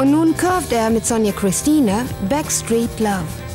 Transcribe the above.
Und nun curved er mit Sonja Christina Backstreet Love.